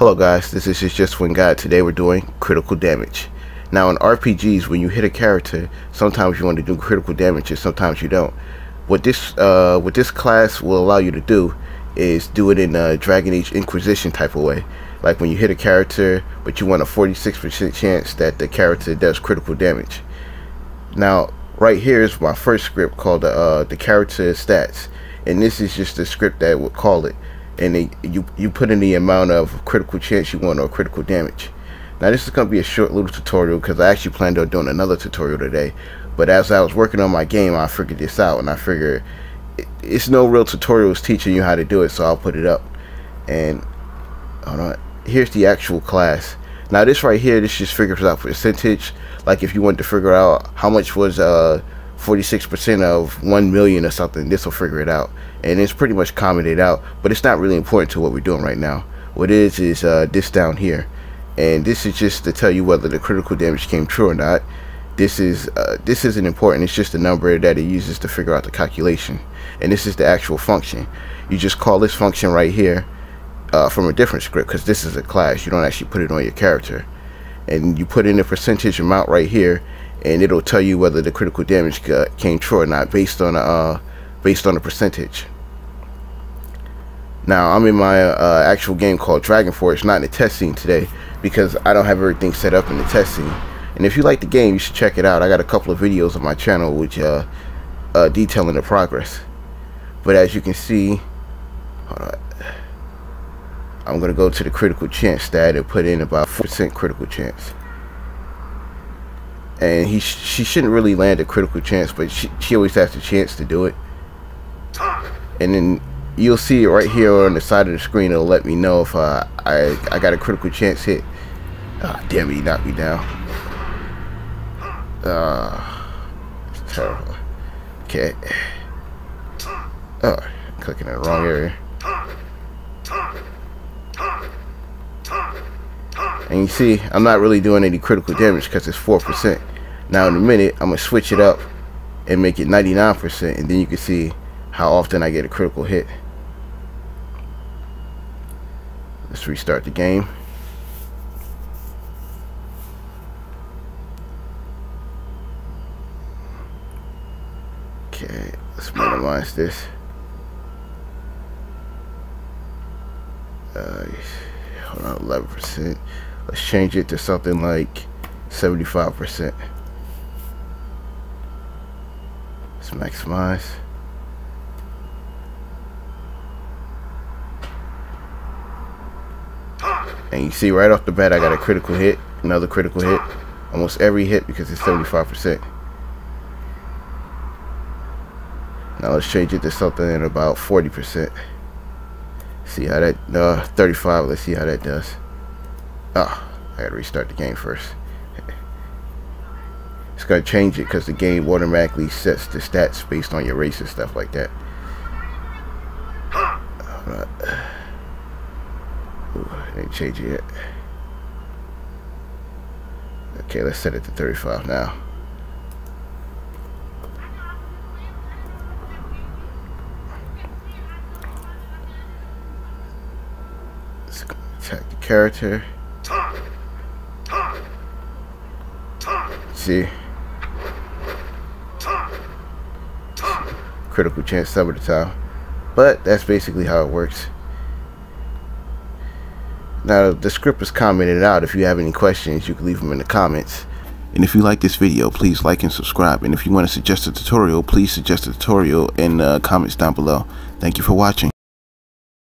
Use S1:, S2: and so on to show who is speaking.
S1: Hello guys, this is Just One Guy. Today we're doing critical damage. Now in RPGs, when you hit a character, sometimes you want to do critical damage and sometimes you don't. What this uh, what this class will allow you to do is do it in a Dragon Age Inquisition type of way. Like when you hit a character, but you want a 46% chance that the character does critical damage. Now, right here is my first script called the, uh, the character stats. And this is just the script that would call it and you you put in the amount of critical chance you want or critical damage. Now this is going to be a short little tutorial because I actually planned on doing another tutorial today. But as I was working on my game, I figured this out and I figured it, it's no real tutorials teaching you how to do it, so I'll put it up. And hold on, here's the actual class. Now this right here, this just figures out percentage. Like if you want to figure out how much was uh 46% of 1 million or something, this will figure it out. And it's pretty much commented out, but it's not really important to what we're doing right now. What is is uh, this down here. And this is just to tell you whether the critical damage came true or not. This is uh, this isn't important. It's just a number that it uses to figure out the calculation. And this is the actual function. You just call this function right here uh, from a different script because this is a class. You don't actually put it on your character. And you put in the percentage amount right here and it'll tell you whether the critical damage came true or not based on uh based on the percentage. Now I'm in my uh, actual game called Dragonforged, not in the test scene today because I don't have everything set up in the test scene. And if you like the game, you should check it out. I got a couple of videos on my channel which uh, uh detailing the progress. But as you can see, I'm gonna go to the critical chance stat and put in about 4% critical chance and he sh she shouldn't really land a critical chance, but she, she always has the chance to do it. And then you'll see it right here on the side of the screen. It'll let me know if uh, I I got a critical chance hit. Ah, damn it, he knocked me down. Uh, terrible. Okay. Oh, clicking in the wrong area. And you see, I'm not really doing any critical damage because it's 4%. Now in a minute, I'm to switch it up and make it 99% and then you can see how often I get a critical hit. Let's restart the game. Okay, let's minimize this. Uh, hold on, 11%. Let's change it to something like 75%. Let's maximize. And you see right off the bat I got a critical hit, another critical hit. Almost every hit because it's 75%. Now let's change it to something at about 40%. See how that, uh, 35, let's see how that does. Oh, I gotta restart the game first it's going to change it because the game automatically sets the stats based on your race and stuff like that. Ooh, it. Okay, let's set it to 35 now. Let's attack the character. See? Critical chance some of the time. But that's basically how it works. Now, the script is commented out. If you have any questions, you can leave them in the comments. And if you like this video, please like and subscribe. And if you want to suggest a tutorial, please suggest a tutorial in the comments down below. Thank you for watching.